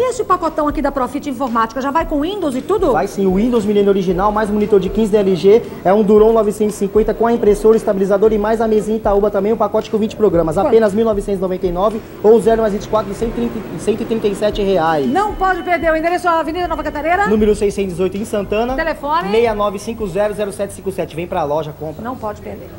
E esse pacotão aqui da Profit Informática já vai com Windows e tudo? Vai sim, o Windows Milênio original, mais monitor de 15 DLG, é um Duron 950 com a impressora, estabilizador e mais a mesinha Itaúba também, um pacote com 20 programas. Apenas 1.999 ou 0 mais 24 de 130 137 reais. Não pode perder o endereço é Avenida Nova Catarina. Número 618 em Santana. Telefone. 69500757. Vem pra loja, compra. Não pode perder.